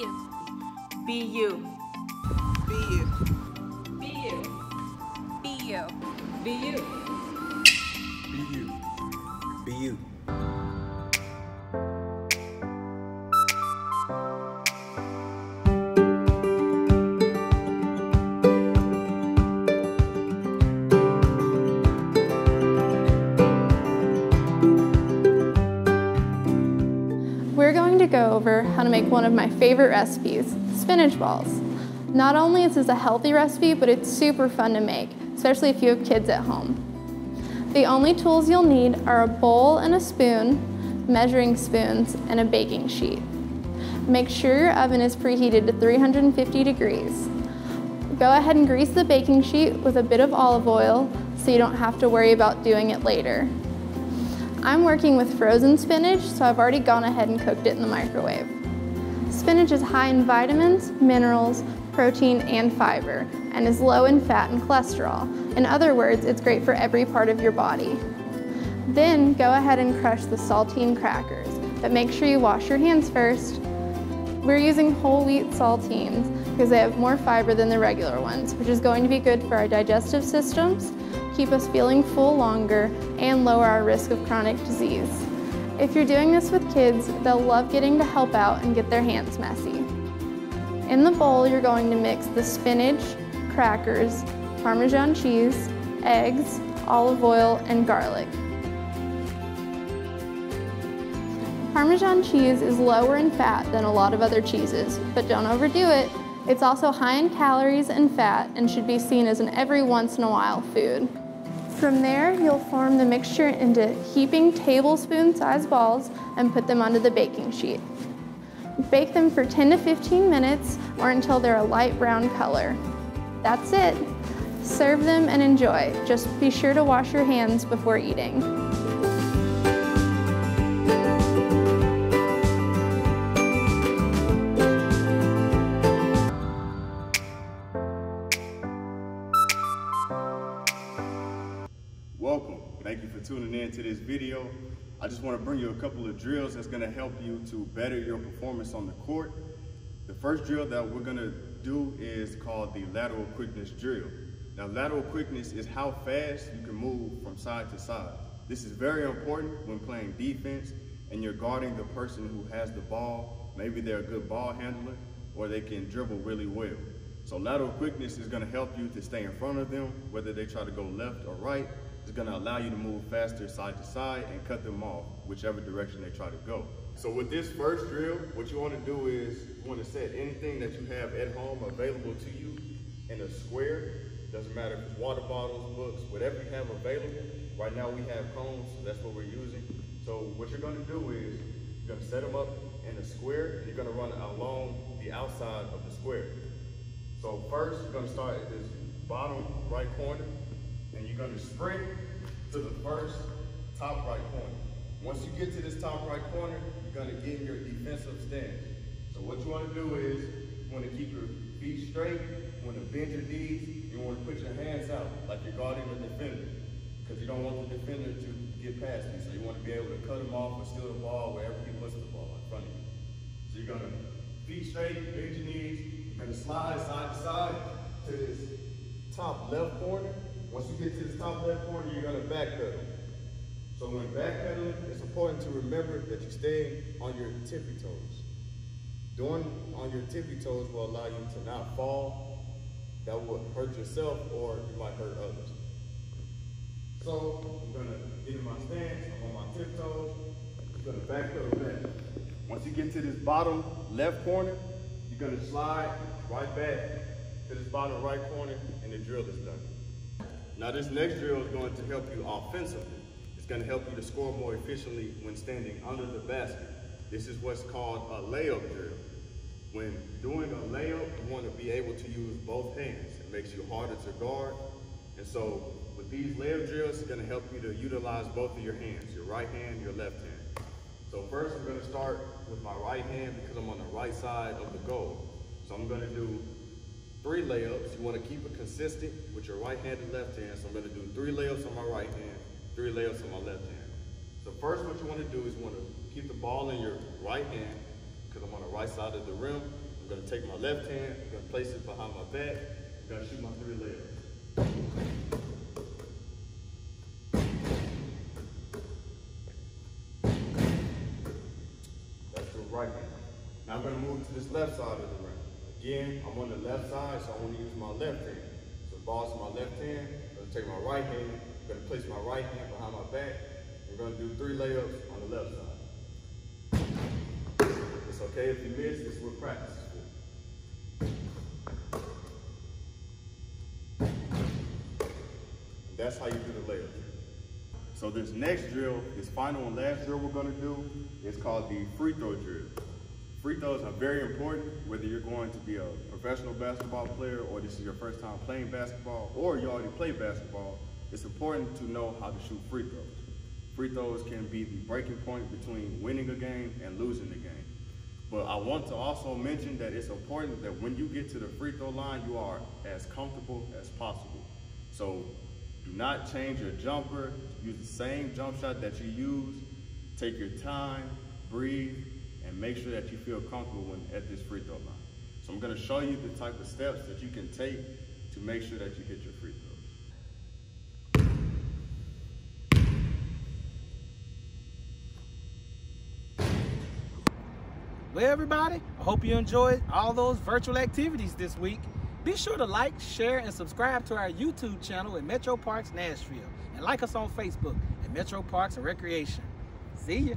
you. Be you. Be you. Be you. Be you. Be you. Be you. Be you. Go over how to make one of my favorite recipes, spinach balls. Not only is this a healthy recipe, but it's super fun to make, especially if you have kids at home. The only tools you'll need are a bowl and a spoon, measuring spoons, and a baking sheet. Make sure your oven is preheated to 350 degrees. Go ahead and grease the baking sheet with a bit of olive oil so you don't have to worry about doing it later. I'm working with frozen spinach, so I've already gone ahead and cooked it in the microwave. Spinach is high in vitamins, minerals, protein, and fiber, and is low in fat and cholesterol. In other words, it's great for every part of your body. Then go ahead and crush the saltine crackers, but make sure you wash your hands first. We're using whole wheat saltines because they have more fiber than the regular ones, which is going to be good for our digestive systems, keep us feeling full longer, and lower our risk of chronic disease. If you're doing this with kids, they'll love getting to help out and get their hands messy. In the bowl, you're going to mix the spinach, crackers, Parmesan cheese, eggs, olive oil, and garlic. Parmesan cheese is lower in fat than a lot of other cheeses, but don't overdo it. It's also high in calories and fat and should be seen as an every once in a while food. From there, you'll form the mixture into heaping tablespoon-sized balls and put them onto the baking sheet. Bake them for 10 to 15 minutes or until they're a light brown color. That's it. Serve them and enjoy. Just be sure to wash your hands before eating. Thank you for tuning in to this video. I just want to bring you a couple of drills that's going to help you to better your performance on the court. The first drill that we're going to do is called the lateral quickness drill. Now, lateral quickness is how fast you can move from side to side. This is very important when playing defense and you're guarding the person who has the ball. Maybe they're a good ball handler or they can dribble really well. So lateral quickness is going to help you to stay in front of them, whether they try to go left or right. It's going to allow you to move faster side to side and cut them off, whichever direction they try to go. So with this first drill, what you want to do is you want to set anything that you have at home available to you in a square. Doesn't matter if it's water bottles, books, whatever you have available. Right now we have cones, so that's what we're using. So what you're going to do is you're going to set them up in a square and you're going to run along the outside of the square. So first, you're gonna start at this bottom right corner, and you're gonna sprint to the first top right corner. Once you get to this top right corner, you're gonna get in your defensive stance. So what you wanna do is, you wanna keep your feet straight, you wanna bend your knees, you wanna put your hands out like you're guarding the defender, because you don't want the defender to get past you. So you wanna be able to cut him off or steal the ball wherever he puts the ball in front of you. So you're gonna feet straight, bend your knees, you're gonna slide side to side to this top left corner. Once you get to this top left corner, you're gonna backpedal. So when backpedaling, it's important to remember that you stay on your tippy toes. Doing on your tippy toes will allow you to not fall. That will hurt yourself or you might hurt others. So I'm gonna get in my stance, I'm on my tiptoes, I'm gonna backpedal back. Once you get to this bottom left corner, you're gonna slide right back to this bottom right corner and the drill is done. Now this next drill is going to help you offensively. It's gonna help you to score more efficiently when standing under the basket. This is what's called a layup drill. When doing a layup, you want to be able to use both hands. It makes you harder to guard. And so with these layup drills, it's gonna help you to utilize both of your hands, your right hand, your left hand. So first I'm gonna start with my right hand because I'm on the right side of the goal. So I'm gonna do three layups. You wanna keep it consistent with your right hand and left hand. So I'm gonna do three layups on my right hand, three layups on my left hand. So first what you wanna do is you wanna keep the ball in your right hand because I'm on the right side of the rim. I'm gonna take my left hand, I'm gonna place it behind my back, I'm gonna shoot my three layups. That's the right hand. Now I'm gonna move to this left side of the ring. Again, I'm on the left side, so I wanna use my left hand. So the ball's in my left hand, I'm gonna take my right hand, I'm gonna place my right hand behind my back. We're gonna do three layups on the left side. It's okay if you miss, this is what practice is for. And that's how you do the layup. So this next drill, this final and last drill we're gonna do, is called the free throw drill. Free throws are very important, whether you're going to be a professional basketball player or this is your first time playing basketball or you already play basketball, it's important to know how to shoot free throws. Free throws can be the breaking point between winning a game and losing the game. But I want to also mention that it's important that when you get to the free throw line, you are as comfortable as possible. So do not change your jumper. Use the same jump shot that you use. Take your time, breathe, and make sure that you feel comfortable when at this free throw line. So I'm gonna show you the type of steps that you can take to make sure that you hit your free throws. Well, everybody, I hope you enjoyed all those virtual activities this week. Be sure to like, share, and subscribe to our YouTube channel at Metro Parks Nashville. And like us on Facebook at Metro Parks and Recreation. See ya.